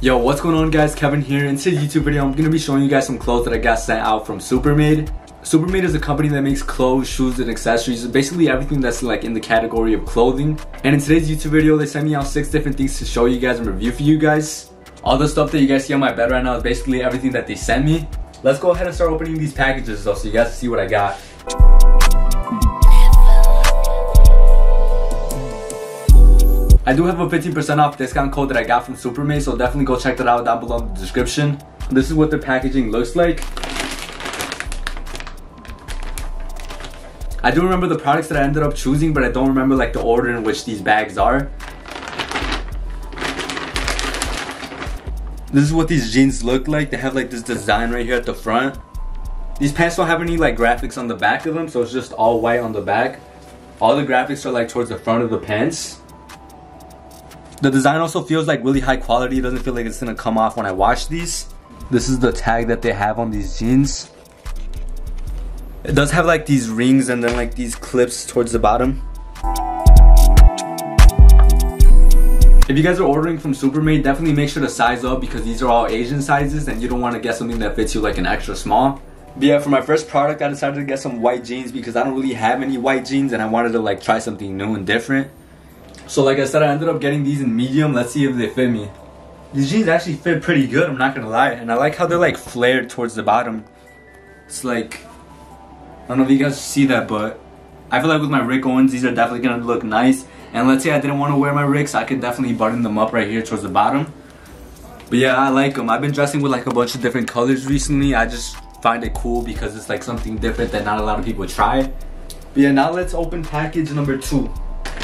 Yo, what's going on guys? Kevin here. In today's YouTube video, I'm gonna be showing you guys some clothes that I got sent out from Supermade. Supermade is a company that makes clothes, shoes, and accessories. Basically everything that's like in the category of clothing. And in today's YouTube video, they sent me out six different things to show you guys and review for you guys. All the stuff that you guys see on my bed right now is basically everything that they sent me. Let's go ahead and start opening these packages though so you guys see what I got. I do have a 15% off discount code that I got from Supermade, so definitely go check that out down below in the description. This is what the packaging looks like. I do remember the products that I ended up choosing, but I don't remember like the order in which these bags are. This is what these jeans look like. They have like this design right here at the front. These pants don't have any like graphics on the back of them, so it's just all white on the back. All the graphics are like towards the front of the pants. The design also feels like really high quality. It doesn't feel like it's gonna come off when I wash these. This is the tag that they have on these jeans. It does have like these rings and then like these clips towards the bottom. If you guys are ordering from Supermade, definitely make sure to size up because these are all Asian sizes and you don't want to get something that fits you like an extra small. But yeah, for my first product, I decided to get some white jeans because I don't really have any white jeans and I wanted to like try something new and different. So like I said, I ended up getting these in medium. Let's see if they fit me. These jeans actually fit pretty good, I'm not gonna lie. And I like how they're like flared towards the bottom. It's like, I don't know if you guys see that, but I feel like with my Rick Owens, these are definitely gonna look nice. And let's say I didn't want to wear my Ricks, I could definitely button them up right here towards the bottom. But yeah, I like them. I've been dressing with like a bunch of different colors recently. I just find it cool because it's like something different that not a lot of people try. But yeah, now let's open package number two.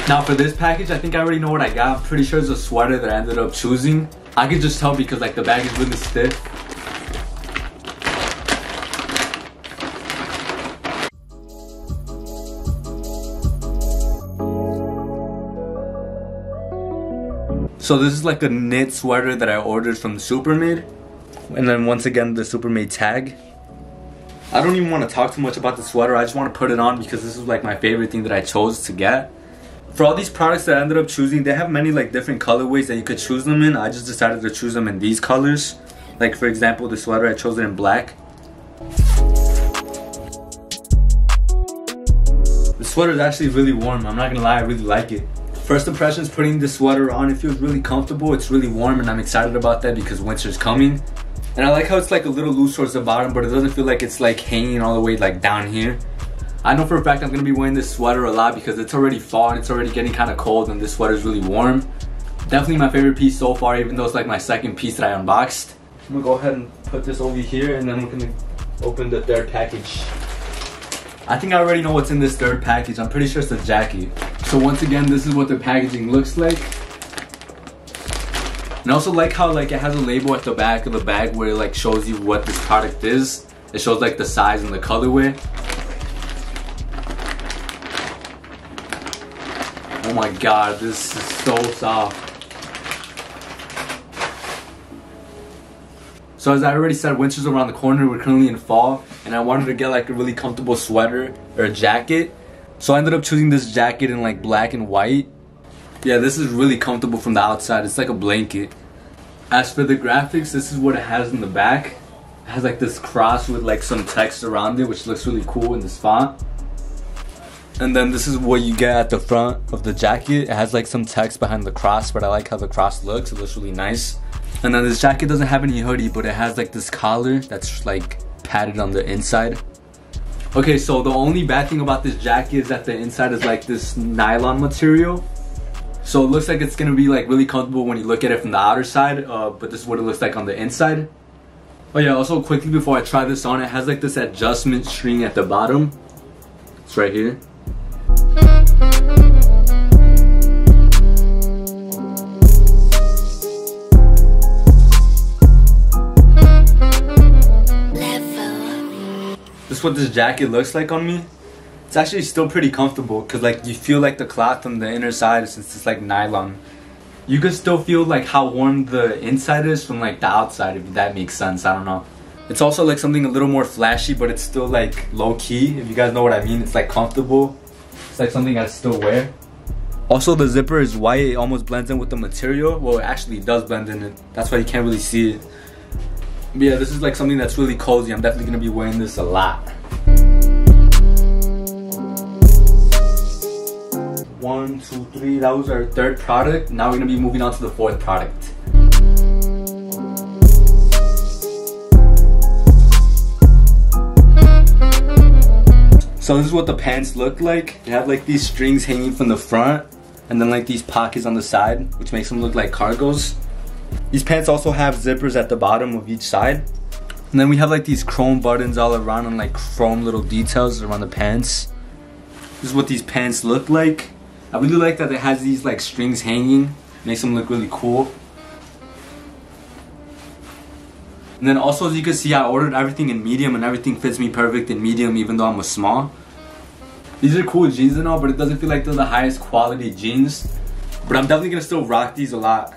Now for this package, I think I already know what I got. I'm pretty sure it's a sweater that I ended up choosing. I could just tell because like the bag is really stiff. So this is like a knit sweater that I ordered from Supermade. And then once again, the Supermade tag. I don't even want to talk too much about the sweater. I just want to put it on because this is like my favorite thing that I chose to get for all these products that I ended up choosing, they have many like different colorways that you could choose them in. I just decided to choose them in these colors. Like for example, the sweater, I chose it in black. The sweater is actually really warm. I'm not gonna lie, I really like it. First impressions putting the sweater on, it feels really comfortable. It's really warm and I'm excited about that because winter's coming. And I like how it's like a little loose towards the bottom, but it doesn't feel like it's like hanging all the way like down here. I know for a fact I'm gonna be wearing this sweater a lot because it's already fall and it's already getting kind of cold and this sweater is really warm. Definitely my favorite piece so far, even though it's like my second piece that I unboxed. I'm gonna go ahead and put this over here and then we're gonna open the third package. I think I already know what's in this third package. I'm pretty sure it's a jacket. So once again, this is what the packaging looks like. And I also like how like it has a label at the back of the bag where it like shows you what this product is. It shows like the size and the colorway. My god, this is so soft. So as I already said, winter's around the corner. We're currently in fall, and I wanted to get like a really comfortable sweater or a jacket. So I ended up choosing this jacket in like black and white. Yeah, this is really comfortable from the outside. It's like a blanket. As for the graphics, this is what it has in the back. It has like this cross with like some text around it, which looks really cool in this font. And then this is what you get at the front of the jacket. It has like some text behind the cross, but I like how the cross looks. It looks really nice. And then this jacket doesn't have any hoodie, but it has like this collar that's like padded on the inside. Okay, so the only bad thing about this jacket is that the inside is like this nylon material. So it looks like it's gonna be like really comfortable when you look at it from the outer side, uh, but this is what it looks like on the inside. Oh yeah, also quickly before I try this on, it has like this adjustment string at the bottom. It's right here. What this jacket looks like on me. It's actually still pretty comfortable because like you feel like the cloth on the inner side since it's like nylon. You can still feel like how warm the inside is from like the outside if that makes sense. I don't know. It's also like something a little more flashy but it's still like low key if you guys know what I mean. It's like comfortable. It's like something I still wear. Also, the zipper is white. It almost blends in with the material. Well, it actually does blend in. That's why you can't really see it. Yeah, this is like something that's really cozy. I'm definitely gonna be wearing this a lot. One, two, three. That was our third product. Now we're gonna be moving on to the fourth product. So this is what the pants look like. They have like these strings hanging from the front and then like these pockets on the side, which makes them look like cargos. These pants also have zippers at the bottom of each side. And then we have like these chrome buttons all around and like chrome little details around the pants. This is what these pants look like. I really like that it has these like strings hanging. Makes them look really cool. And then also as you can see I ordered everything in medium and everything fits me perfect in medium even though I'm a small. These are cool jeans and all but it doesn't feel like they're the highest quality jeans. But I'm definitely gonna still rock these a lot.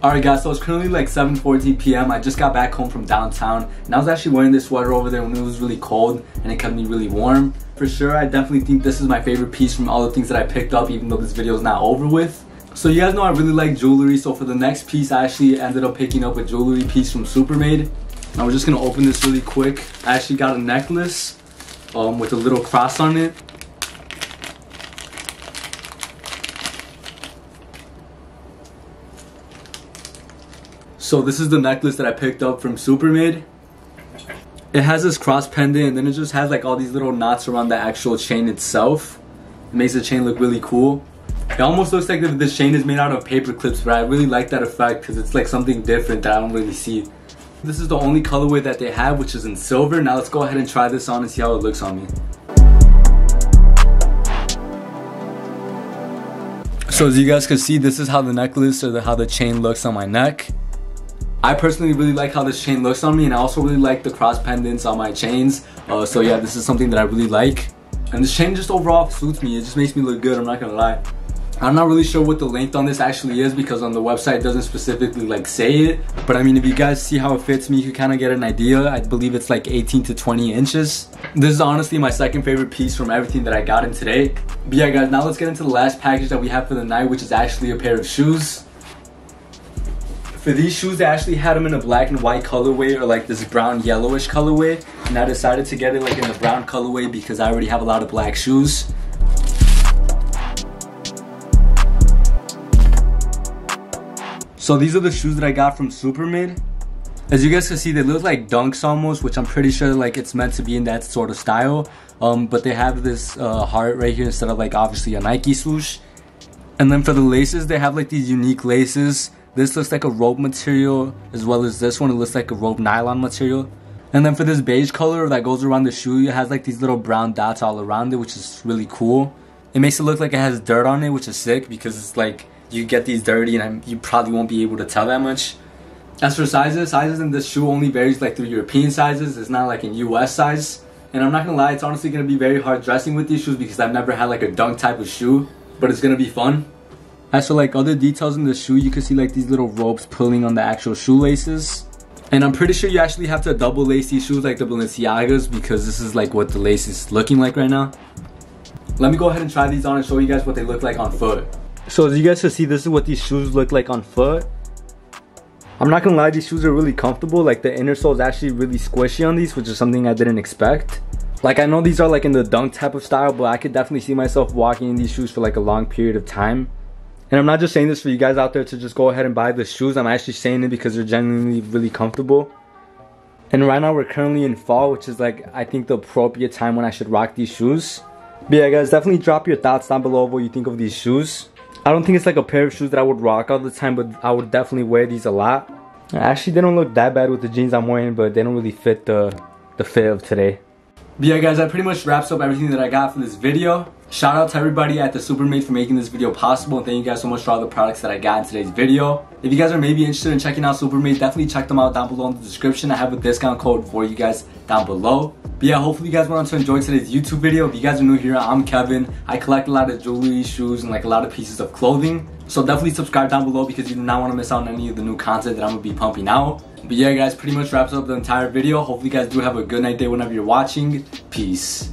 Alright guys, so it's currently like 7.14 p.m. I just got back home from downtown and I was actually wearing this sweater over there when it was really cold and it kept me really warm. For sure, I definitely think this is my favorite piece from all the things that I picked up even though this video is not over with. So you guys know I really like jewelry, so for the next piece I actually ended up picking up a jewelry piece from Supermade. Now we're just gonna open this really quick. I actually got a necklace um, with a little cross on it. So this is the necklace that I picked up from Supermade. It has this cross pendant and then it just has like all these little knots around the actual chain itself. It makes the chain look really cool. It almost looks like this chain is made out of paper clips, but I really like that effect because it's like something different that I don't really see. This is the only colorway that they have, which is in silver. Now let's go ahead and try this on and see how it looks on me. So as you guys can see, this is how the necklace or the, how the chain looks on my neck. I personally really like how this chain looks on me and I also really like the cross pendants on my chains. Uh, so yeah, this is something that I really like. And this chain just overall suits me. It just makes me look good, I'm not gonna lie. I'm not really sure what the length on this actually is because on the website doesn't specifically like say it. But I mean, if you guys see how it fits me, you can kind of get an idea. I believe it's like 18 to 20 inches. This is honestly my second favorite piece from everything that I got in today. But yeah guys, now let's get into the last package that we have for the night, which is actually a pair of shoes. For these shoes, they actually had them in a black and white colorway or like this brown yellowish colorway. And I decided to get it like in the brown colorway because I already have a lot of black shoes. So these are the shoes that I got from Supermade. As you guys can see, they look like dunks almost, which I'm pretty sure like it's meant to be in that sort of style. Um, but they have this uh, heart right here instead of like obviously a Nike swoosh. And then for the laces, they have like these unique laces. This looks like a rope material, as well as this one, it looks like a rope nylon material. And then for this beige color that goes around the shoe, it has like these little brown dots all around it, which is really cool. It makes it look like it has dirt on it, which is sick because it's like you get these dirty and you probably won't be able to tell that much. As for sizes, sizes in this shoe only varies like through European sizes. It's not like in US size. And I'm not gonna lie, it's honestly gonna be very hard dressing with these shoes because I've never had like a dunk type of shoe, but it's gonna be fun. As for like other details in the shoe, you can see like these little ropes pulling on the actual shoelaces. And I'm pretty sure you actually have to double lace these shoes like the Balenciagas because this is like what the lace is looking like right now. Let me go ahead and try these on and show you guys what they look like on foot. So as you guys can see, this is what these shoes look like on foot. I'm not gonna lie, these shoes are really comfortable. Like the inner sole is actually really squishy on these, which is something I didn't expect. Like I know these are like in the dunk type of style, but I could definitely see myself walking in these shoes for like a long period of time. And I'm not just saying this for you guys out there to just go ahead and buy the shoes. I'm actually saying it because they're genuinely really comfortable. And right now we're currently in fall, which is like, I think the appropriate time when I should rock these shoes. But yeah guys, definitely drop your thoughts down below of what you think of these shoes. I don't think it's like a pair of shoes that I would rock all the time, but I would definitely wear these a lot. Actually, they don't look that bad with the jeans I'm wearing, but they don't really fit the, the fit of today. But yeah guys, that pretty much wraps up everything that I got from this video. Shout out to everybody at the Supermade for making this video possible and thank you guys so much for all the products that I got in today's video. If you guys are maybe interested in checking out Supermade, definitely check them out down below in the description. I have a discount code for you guys down below. But yeah, hopefully you guys went on to enjoy today's YouTube video. If you guys are new here, I'm Kevin. I collect a lot of jewelry, shoes, and like a lot of pieces of clothing. So definitely subscribe down below because you do not want to miss out on any of the new content that I'm going to be pumping out. But yeah guys, pretty much wraps up the entire video. Hopefully you guys do have a good night day whenever you're watching. Peace.